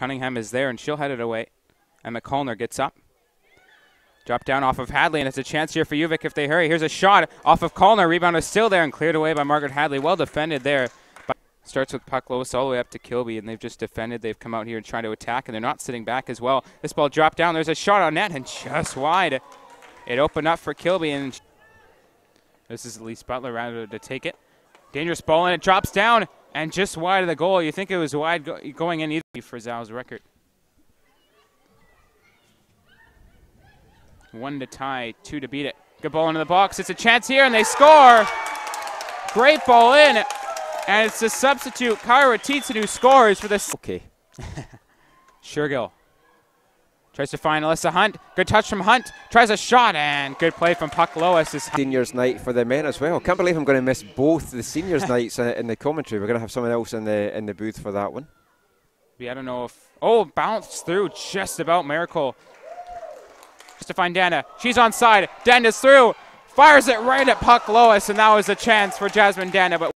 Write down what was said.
Cunningham is there, and she'll head it away. Emma Colner gets up. Drop down off of Hadley, and it's a chance here for UVic if they hurry. Here's a shot off of Colner. Rebound is still there and cleared away by Margaret Hadley. Well defended there. But starts with puck Lois all the way up to Kilby, and they've just defended. They've come out here and tried to attack, and they're not sitting back as well. This ball dropped down. There's a shot on net, and just wide. It opened up for Kilby, and this is Elise Butler rather to take it. Dangerous ball, and it drops down, and just wide of the goal. You think it was wide go going in either for Zal's record. One to tie, two to beat it. Good ball into the box. It's a chance here, and they score. Great ball in, and it's the substitute Kyra Tietzen who scores for this. Okay. Shergill tries to find Alyssa Hunt. Good touch from Hunt. Tries a shot, and good play from Puck Lois. Is Seniors night for the men as well. Can't believe I'm going to miss both the seniors nights uh, in the commentary. We're going to have someone else in the in the booth for that one. Yeah, I don't know if. Oh, bounced through just about Miracle Just to find Dana. She's on side. Dana's through. Fires it right at Puck Lois, and that was a chance for Jasmine Dana. But